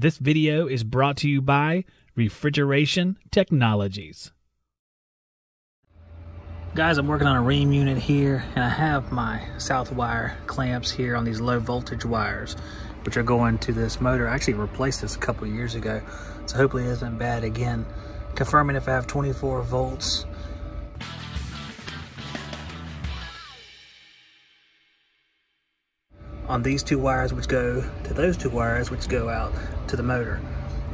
This video is brought to you by Refrigeration Technologies. Guys, I'm working on a Rheem unit here, and I have my Southwire clamps here on these low voltage wires, which are going to this motor. I actually replaced this a couple years ago, so hopefully it isn't bad again. Confirming if I have 24 volts on these two wires which go to those two wires which go out to the motor.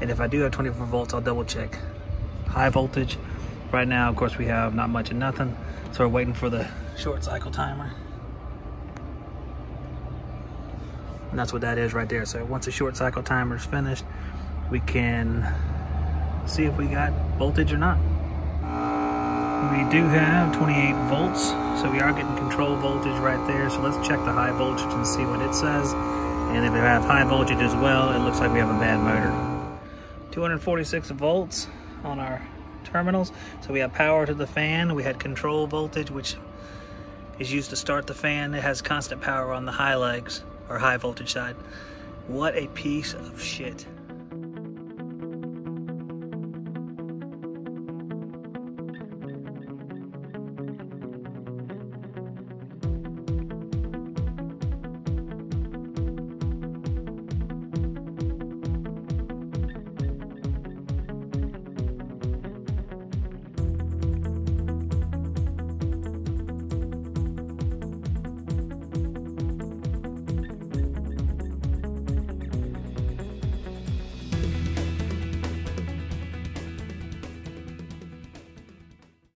And if I do have 24 volts, I'll double check. High voltage, right now, of course, we have not much of nothing. So we're waiting for the short cycle timer. And that's what that is right there. So once the short cycle timer is finished, we can see if we got voltage or not. We do have 28 volts, so we are getting control voltage right there. So let's check the high voltage and see what it says. And if we have high voltage as well, it looks like we have a bad motor. 246 volts on our terminals. So we have power to the fan. We had control voltage, which is used to start the fan. It has constant power on the high legs, or high voltage side. What a piece of shit.